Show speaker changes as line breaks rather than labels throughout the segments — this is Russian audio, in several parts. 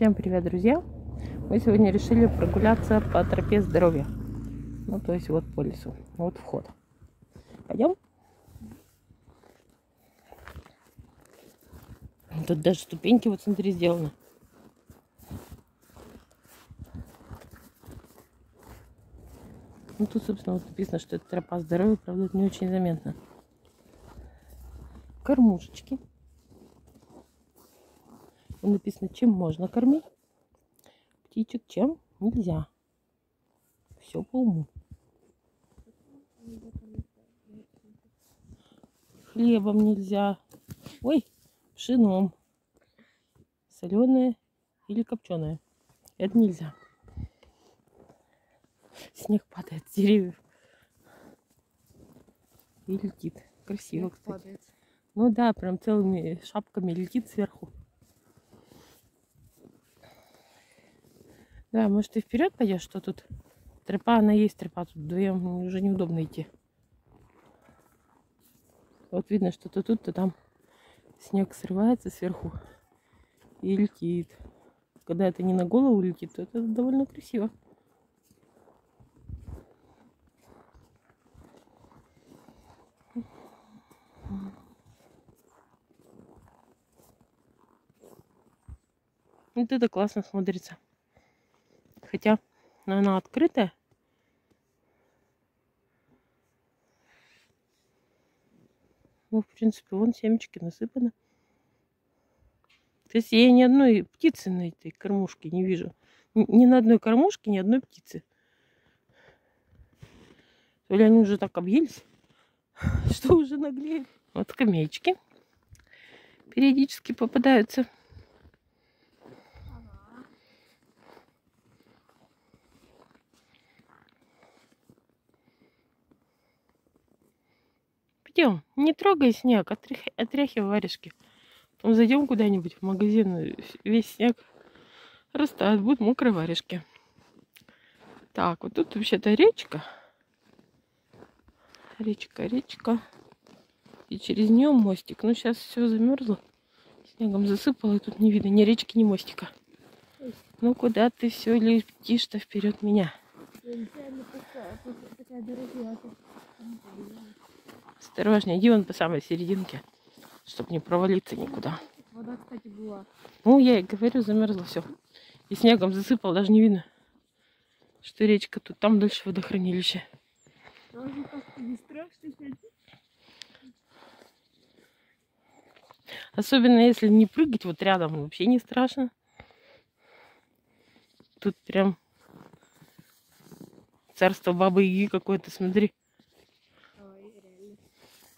Всем привет, друзья! Мы сегодня решили прогуляться по тропе здоровья. Ну, то есть вот по лесу. Вот вход. Пойдем? Тут даже ступеньки, вот смотри, сделаны. Ну, тут, собственно, вот написано, что это тропа здоровья, правда, это не очень заметно. Кормушечки. Написано, чем можно кормить. Птичек чем нельзя. Все по уму. Хлебом нельзя. Ой, пшеном. Соленое или копченое. Это нельзя. Снег падает с деревьев. И летит. Красиво,
Снег
кстати.
падает.
Ну да, прям целыми шапками летит сверху. Да, может ты вперед пойдешь, что тут тропа, она есть тропа, тут вдвоем уже неудобно идти. Вот видно, что то тут, то там снег срывается сверху и летит. Когда это не на голову летит, то это довольно красиво. Вот это классно смотрится. Хотя она открытая. Ну, в принципе, вон семечки насыпаны. То есть я ни одной птицы на этой кормушке не вижу. Ни на одной кормушке ни одной птицы. То ли они уже так объелись, что уже наглеют. Вот скамеечки периодически попадаются. Пойдем, не трогай снег, отряхи- отряхивай варежки. Потом зайдем куда-нибудь в магазин, и весь снег растает, будут мокрые варежки. Так, вот тут вообще-то речка. Речка, речка. И через нее мостик. Ну, сейчас все замерзло. Снегом засыпало, и тут не видно ни речки, ни мостика. Ну, куда ты все летишь-то вперед меня? Осторожнее, иди вон по самой серединке, чтобы не провалиться никуда.
Вода, кстати, была.
Ну, я и говорю, замерзло все. И снегом засыпал, даже не видно, что речка тут, там дальше водохранилище.
Ходить.
Особенно если не прыгать вот рядом, вообще не страшно. Тут прям царство бабы Яги какое-то, смотри.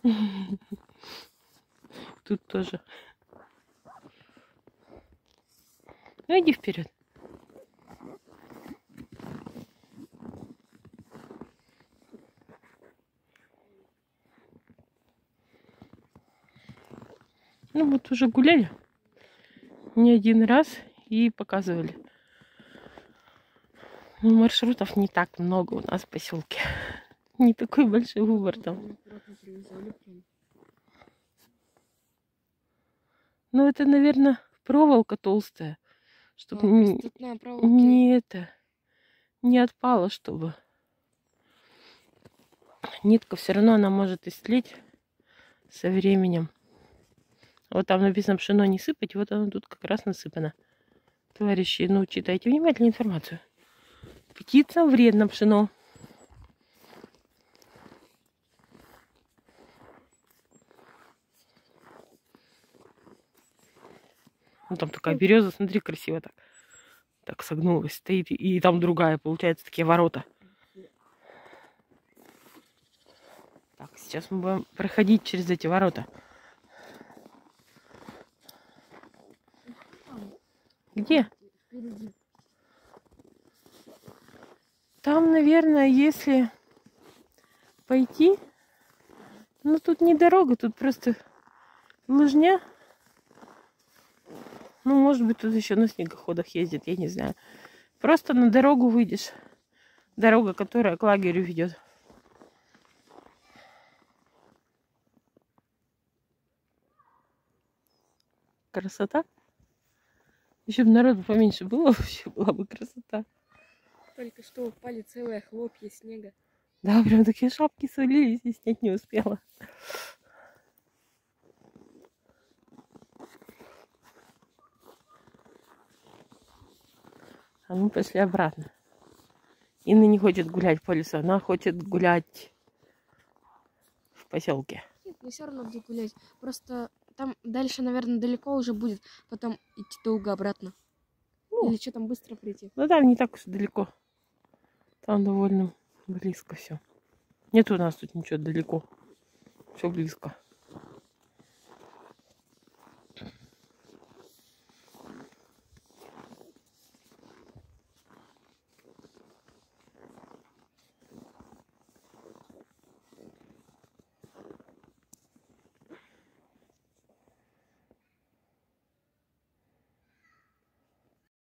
Тут тоже. Ну, иди вперед. Ну, вот уже гуляли не один раз и показывали. Ну, маршрутов не так много у нас в поселке. Не такой большой выбор там. Ну, это, наверное, проволока толстая. Чтобы не,
Простытная проволока.
не это, не отпала, чтобы. Нитка все равно она может истлеть со временем. Вот там написано пшено не сыпать, вот оно тут как раз насыпано. Товарищи, ну читайте внимательно информацию. Птицам вредно пшено. Ну там такая береза, смотри, красиво так. Так согнулась, стоит. И, там другая, получается, такие ворота. Так, сейчас мы будем проходить через эти ворота. Где?
Впереди.
Там, наверное, если пойти, ну тут не дорога, тут просто лыжня. Ну, может быть, тут еще на снегоходах ездит, я не знаю. Просто на дорогу выйдешь. Дорога, которая к лагерю ведет. Красота. Еще бы народу поменьше было, вообще была бы красота.
Только что упали целые хлопья снега.
Да, прям такие шапки свалились, и снять не успела. А мы пошли обратно. Инна не хочет гулять по лесу, она хочет гулять в поселке.
Нет, мне все равно где гулять. Просто там дальше, наверное, далеко уже будет. Потом идти долго обратно.
Ну.
Или что там быстро прийти.
Ну там не так уж далеко. Там довольно близко все. Нет у нас тут ничего далеко. Все близко.